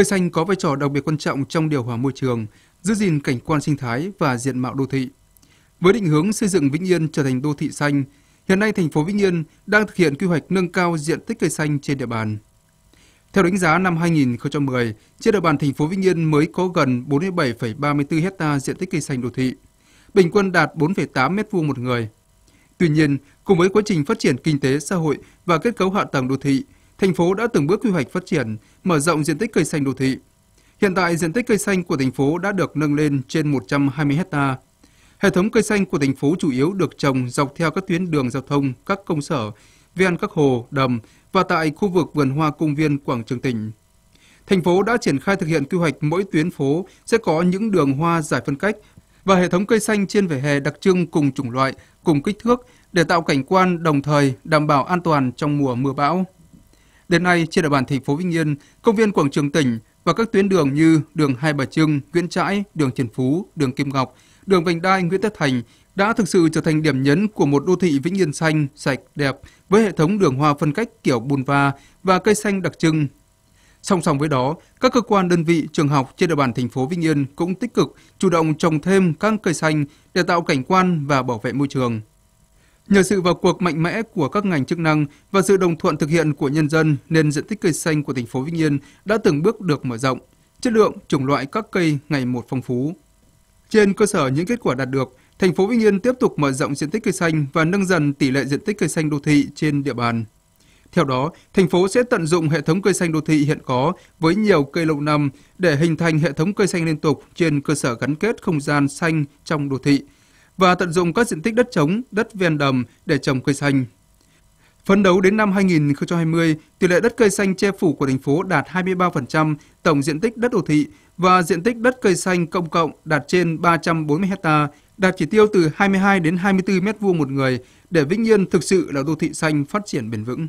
Cây xanh có vai trò đặc biệt quan trọng trong điều hòa môi trường, giữ gìn cảnh quan sinh thái và diện mạo đô thị. Với định hướng xây dựng Vĩnh Yên trở thành đô thị xanh, hiện nay thành phố Vĩnh Yên đang thực hiện quy hoạch nâng cao diện tích cây xanh trên địa bàn. Theo đánh giá năm 2010, trên địa bàn thành phố Vĩnh Yên mới có gần 47,34 hecta diện tích cây xanh đô thị, bình quân đạt 4,8 m2 một người. Tuy nhiên, cùng với quá trình phát triển kinh tế xã hội và kết cấu hạ tầng đô thị, thành phố đã từng bước quy hoạch phát triển, mở rộng diện tích cây xanh đô thị. Hiện tại, diện tích cây xanh của thành phố đã được nâng lên trên 120 hecta. Hệ thống cây xanh của thành phố chủ yếu được trồng dọc theo các tuyến đường giao thông, các công sở, ven các hồ, đầm và tại khu vực vườn hoa công viên quảng trường tỉnh. Thành phố đã triển khai thực hiện quy hoạch mỗi tuyến phố sẽ có những đường hoa giải phân cách và hệ thống cây xanh trên vỉa hè đặc trưng cùng chủng loại, cùng kích thước để tạo cảnh quan đồng thời đảm bảo an toàn trong mùa mưa bão. Đến nay, trên địa bàn thành phố Vĩnh Yên, công viên quảng trường tỉnh và các tuyến đường như đường Hai Bà Trưng, Nguyễn Trãi, đường Trần Phú, đường Kim Ngọc, đường Vành Đai, Nguyễn Tất Thành đã thực sự trở thành điểm nhấn của một đô thị Vĩnh Yên xanh, sạch, đẹp với hệ thống đường hoa phân cách kiểu bùn va và cây xanh đặc trưng. Song song với đó, các cơ quan đơn vị trường học trên địa bàn thành phố Vĩnh Yên cũng tích cực chủ động trồng thêm các cây xanh để tạo cảnh quan và bảo vệ môi trường. Nhờ sự vào cuộc mạnh mẽ của các ngành chức năng và sự đồng thuận thực hiện của nhân dân nên diện tích cây xanh của thành phố Vĩnh Yên đã từng bước được mở rộng, chất lượng, chủng loại các cây ngày một phong phú. Trên cơ sở những kết quả đạt được, thành phố Vĩnh Yên tiếp tục mở rộng diện tích cây xanh và nâng dần tỷ lệ diện tích cây xanh đô thị trên địa bàn. Theo đó, thành phố sẽ tận dụng hệ thống cây xanh đô thị hiện có với nhiều cây lâu năm để hình thành hệ thống cây xanh liên tục trên cơ sở gắn kết không gian xanh trong đô thị và tận dụng các diện tích đất trống, đất ven đầm để trồng cây xanh. Phấn đấu đến năm 2020, tỷ lệ đất cây xanh che phủ của thành phố đạt 23% tổng diện tích đất đô thị và diện tích đất cây xanh công cộng đạt trên 340 ha, đạt chỉ tiêu từ 22 đến 24 m2 một người để Vĩnh Yên thực sự là đô thị xanh phát triển bền vững.